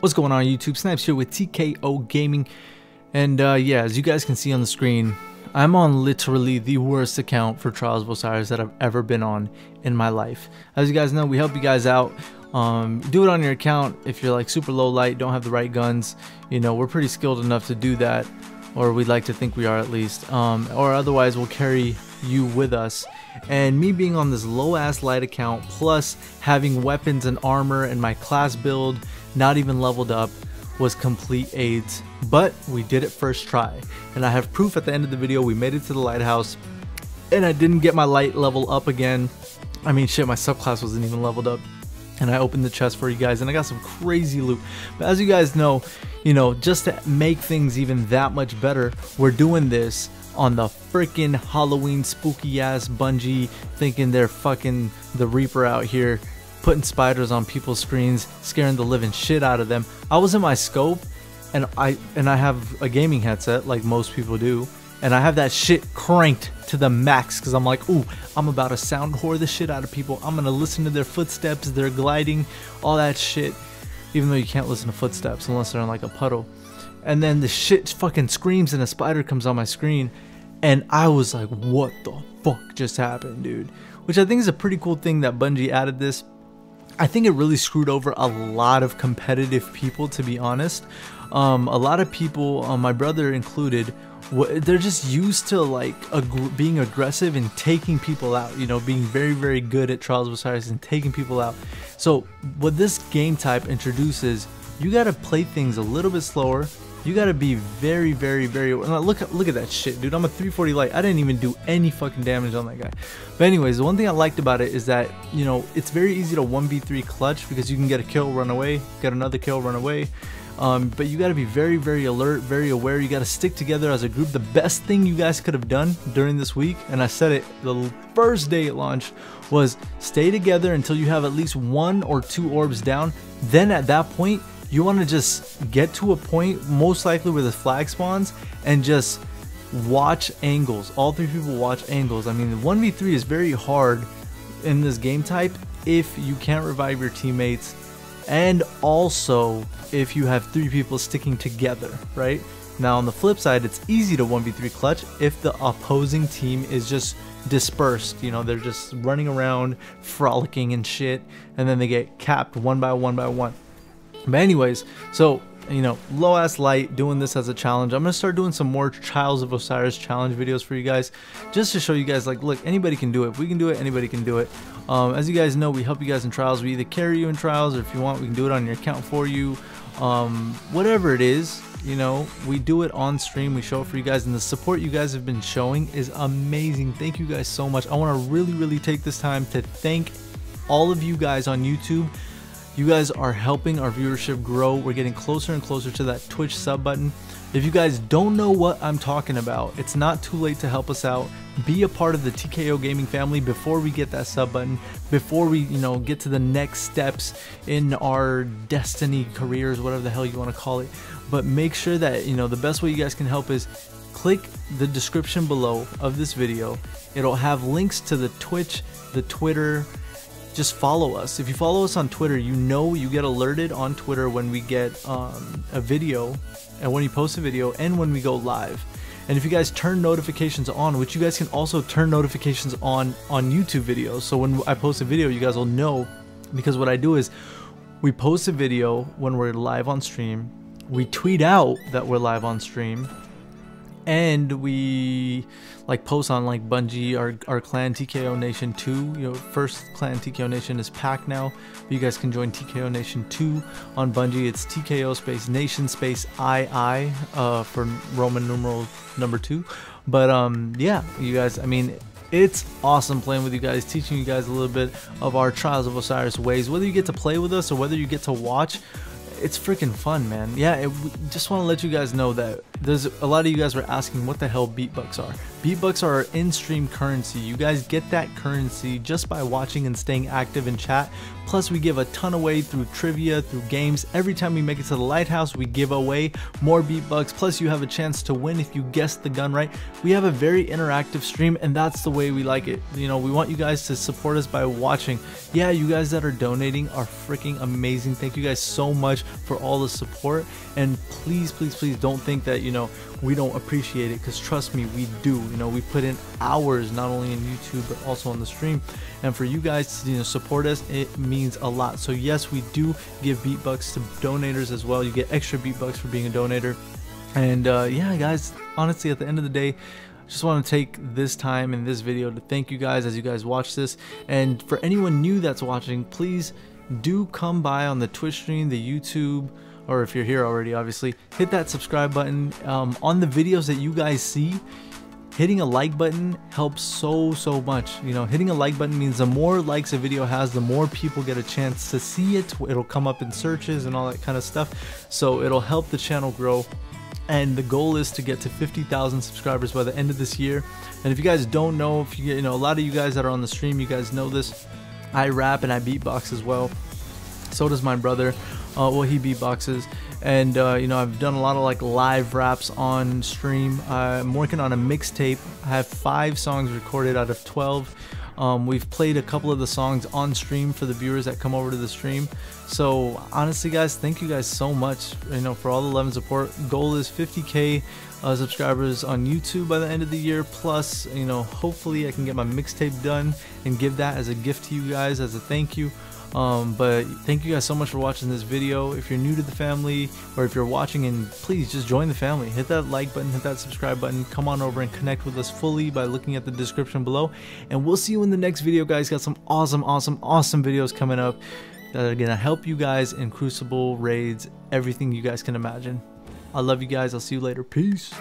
What's going on YouTube? Snipes here with TKO Gaming. And uh, yeah, as you guys can see on the screen, I'm on literally the worst account for Trials of Osiris that I've ever been on in my life. As you guys know, we help you guys out. Um, do it on your account if you're like super low light, don't have the right guns. You know, we're pretty skilled enough to do that, or we'd like to think we are at least. Um, or otherwise, we'll carry you with us. And me being on this low ass light account, plus having weapons and armor and my class build not even leveled up, was complete AIDS. But we did it first try. And I have proof at the end of the video we made it to the lighthouse and I didn't get my light level up again. I mean shit, my subclass wasn't even leveled up. And I opened the chest for you guys and I got some crazy loot. But as you guys know, you know, just to make things even that much better, we're doing this on the freaking Halloween spooky ass Bungie thinking they're fucking the Reaper out here putting spiders on people's screens, scaring the living shit out of them. I was in my scope and I and I have a gaming headset like most people do and I have that shit cranked to the max because I'm like, ooh, I'm about to sound whore the shit out of people. I'm gonna listen to their footsteps, their gliding, all that shit. Even though you can't listen to footsteps unless they're in like a puddle. And then the shit fucking screams and a spider comes on my screen and I was like, what the fuck just happened, dude? Which I think is a pretty cool thing that Bungie added this. I think it really screwed over a lot of competitive people, to be honest. Um, a lot of people, uh, my brother included, they're just used to like ag being aggressive and taking people out you know being very very good at trials of osiris and taking people out so what this game type introduces you got to play things a little bit slower you gotta be very, very, very. Look, look at that shit, dude. I'm a 340 light. I didn't even do any fucking damage on that guy. But anyways, the one thing I liked about it is that you know it's very easy to 1v3 clutch because you can get a kill, run away, get another kill, run away. Um, but you got to be very, very alert, very aware. You got to stick together as a group. The best thing you guys could have done during this week, and I said it the first day it launched, was stay together until you have at least one or two orbs down. Then at that point, you want to just get to a point, most likely where the flag spawns, and just watch angles. All three people watch angles. I mean, 1v3 is very hard in this game type if you can't revive your teammates and also if you have three people sticking together, right? Now on the flip side, it's easy to 1v3 clutch if the opposing team is just dispersed, you know, they're just running around, frolicking and shit, and then they get capped one by one by one. But anyways, so you know, low ass light doing this as a challenge. I'm gonna start doing some more Trials of Osiris challenge videos for you guys, just to show you guys like, look, anybody can do it. If we can do it, anybody can do it. Um, as you guys know, we help you guys in trials. We either carry you in trials, or if you want, we can do it on your account for you. Um, whatever it is, you know, we do it on stream. We show it for you guys, and the support you guys have been showing is amazing. Thank you guys so much. I want to really, really take this time to thank all of you guys on YouTube you guys are helping our viewership grow. We're getting closer and closer to that Twitch sub button. If you guys don't know what I'm talking about, it's not too late to help us out. Be a part of the TKO gaming family before we get that sub button, before we, you know, get to the next steps in our destiny careers, whatever the hell you want to call it. But make sure that, you know, the best way you guys can help is click the description below of this video. It'll have links to the Twitch, the Twitter, just follow us. If you follow us on Twitter, you know you get alerted on Twitter when we get um, a video and when you post a video and when we go live. And if you guys turn notifications on, which you guys can also turn notifications on on YouTube videos. So when I post a video, you guys will know because what I do is we post a video when we're live on stream. We tweet out that we're live on stream and we like post on like Bungie, our, our clan TKO Nation 2. You know, first clan TKO Nation is packed now. You guys can join TKO Nation 2 on Bungie. It's TKO space Nation space II uh, for Roman numeral number two. But um, yeah, you guys, I mean, it's awesome playing with you guys, teaching you guys a little bit of our Trials of Osiris ways. Whether you get to play with us or whether you get to watch, it's freaking fun, man. Yeah, it, just want to let you guys know that there's a lot of you guys were asking what the hell beatbucks are. Beatbucks are our in-stream currency. You guys get that currency just by watching and staying active in chat. Plus we give a ton away through trivia, through games. Every time we make it to the lighthouse, we give away more Beatbucks. Plus you have a chance to win if you guess the gun right. We have a very interactive stream and that's the way we like it. You know, we want you guys to support us by watching. Yeah, you guys that are donating are freaking amazing. Thank you guys so much for all the support. And please, please, please don't think that, you know, we don't appreciate it because trust me we do you know we put in hours not only in youtube but also on the stream. And for you guys to you know support us it means a lot. So yes we do give beat bucks to donators as well. You get extra beat bucks for being a donator. And uh, yeah guys honestly at the end of the day just want to take this time in this video to thank you guys as you guys watch this. And for anyone new that's watching please do come by on the twitch stream the youtube or if you're here already obviously hit that subscribe button um, on the videos that you guys see hitting a like button helps so so much you know? Hitting a like button means the more likes a video has the more people get a chance to see it. It'll come up in searches and all that kind of stuff. So it'll help the channel grow. And the goal is to get to 50,000 subscribers by the end of this year. And if you guys don't know if you you know a lot of you guys that are on the stream you guys know this. I rap and I beatbox as well. So does my brother uh, well he beatboxes. And uh, you know I've done a lot of like live raps on stream. I'm working on a mixtape. I have five songs recorded out of 12 um, we've played a couple of the songs on stream for the viewers that come over to the stream. So honestly guys thank you guys so much you know for all the love and support. Goal is 50k uh, subscribers on YouTube by the end of the year. Plus you know hopefully I can get my mixtape done and give that as a gift to you guys as a thank you um, but thank you guys so much for watching this video. If you're new to the family or if you're watching and please just join the family, hit that like button, hit that subscribe button, come on over and connect with us fully by looking at the description below. And we'll see you in the next video guys. Got some awesome, awesome, awesome videos coming up that are going to help you guys in Crucible, raids, everything you guys can imagine. I love you guys. I'll see you later. Peace.